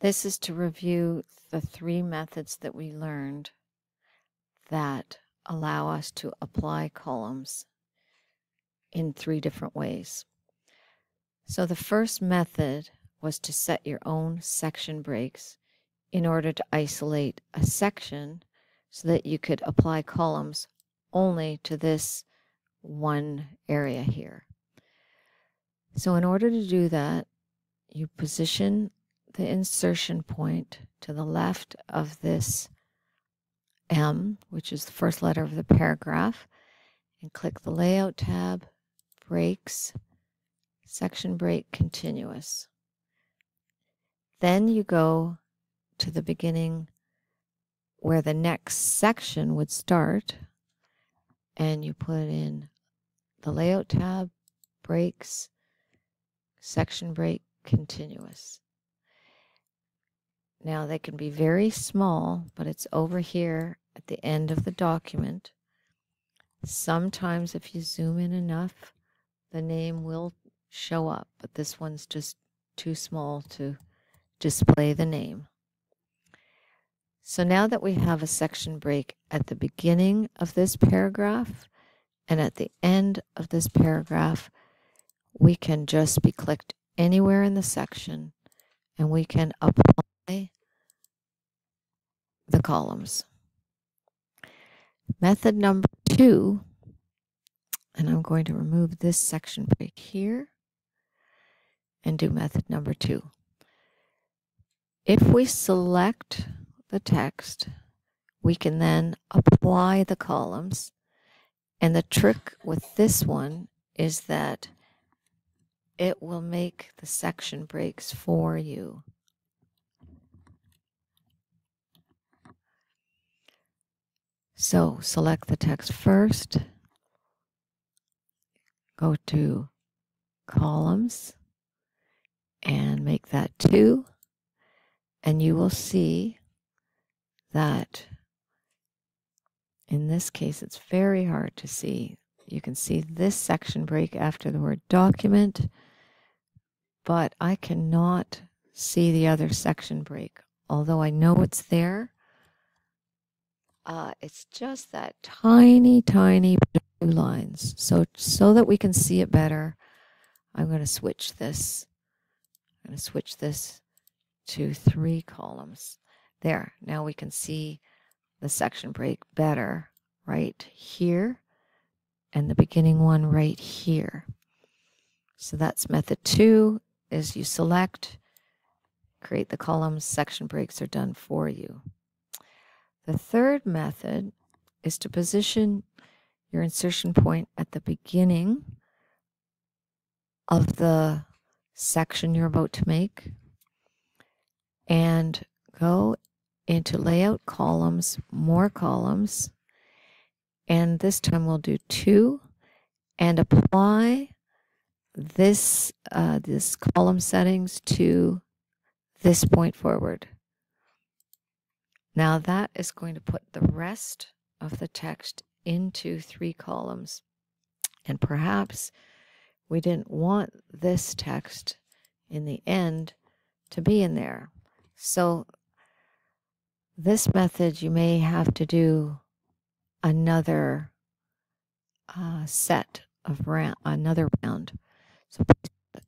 This is to review the three methods that we learned that allow us to apply columns in three different ways. So the first method was to set your own section breaks in order to isolate a section so that you could apply columns only to this one area here. So in order to do that, you position the insertion point to the left of this M, which is the first letter of the paragraph, and click the Layout tab, Breaks, Section Break Continuous. Then you go to the beginning where the next section would start, and you put in the Layout tab, Breaks, Section Break Continuous. Now they can be very small, but it's over here at the end of the document. Sometimes if you zoom in enough, the name will show up, but this one's just too small to display the name. So now that we have a section break at the beginning of this paragraph and at the end of this paragraph, we can just be clicked anywhere in the section and we can apply the columns. Method number two, and I'm going to remove this section break here and do method number two. If we select the text, we can then apply the columns. And the trick with this one is that it will make the section breaks for you. So select the text first, go to columns and make that two, and you will see that in this case it's very hard to see. You can see this section break after the word document, but I cannot see the other section break. Although I know it's there, uh, it's just that tiny, tiny blue lines. So, so that we can see it better, I'm going to switch this. I'm going to switch this to three columns. There, now we can see the section break better right here and the beginning one right here. So that's method two is you select, create the columns, section breaks are done for you. The third method is to position your insertion point at the beginning of the section you're about to make and go into layout columns, more columns, and this time we'll do two and apply this uh, this column settings to this point forward. Now that is going to put the rest of the text into three columns. And perhaps we didn't want this text in the end to be in there. So this method, you may have to do another uh, set of round, another round. So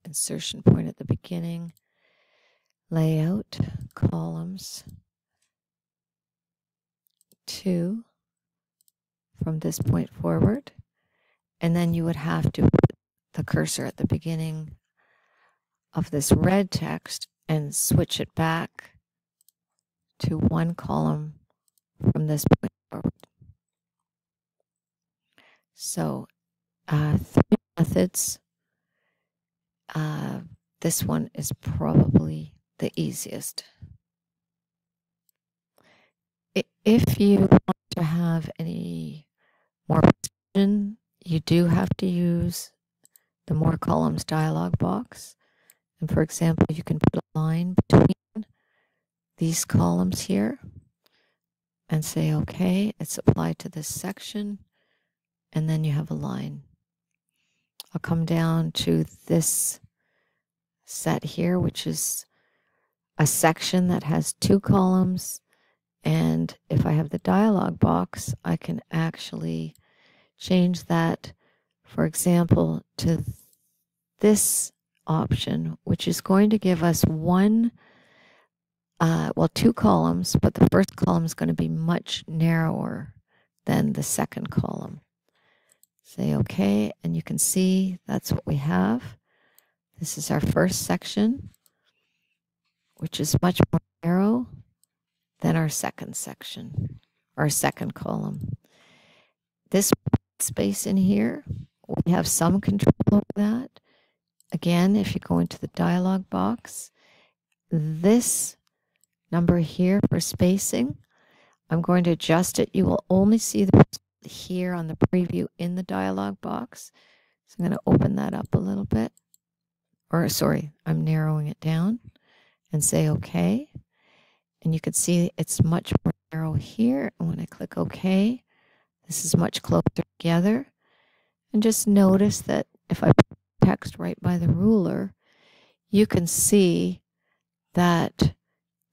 insertion point at the beginning, layout, columns, two from this point forward. And then you would have to put the cursor at the beginning of this red text and switch it back to one column from this point forward. So, uh, three methods. Uh, this one is probably the easiest. If you want to have any more precision, you do have to use the more columns dialog box. And for example, you can put a line between these columns here and say, okay, it's applied to this section. And then you have a line. I'll come down to this set here, which is a section that has two columns. And if I have the dialog box, I can actually change that, for example, to this option, which is going to give us one, uh, well, two columns, but the first column is going to be much narrower than the second column. Say OK, and you can see that's what we have. This is our first section, which is much more narrow than our second section, our second column. This space in here, we have some control over that. Again, if you go into the dialog box, this number here for spacing, I'm going to adjust it. You will only see the here on the preview in the dialog box. So I'm going to open that up a little bit. Or sorry, I'm narrowing it down and say OK. And you can see it's much more narrow here. And when I click OK, this is much closer together. And just notice that if I put text right by the ruler, you can see that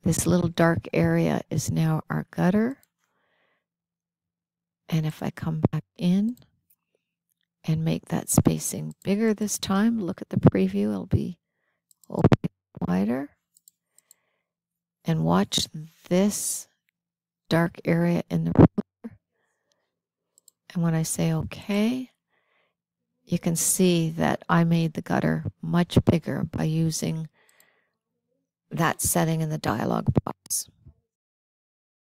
this little dark area is now our gutter. And if I come back in and make that spacing bigger this time, look at the preview, it'll be open wider. And watch this dark area in the ruler. And when I say OK, you can see that I made the gutter much bigger by using that setting in the dialog box.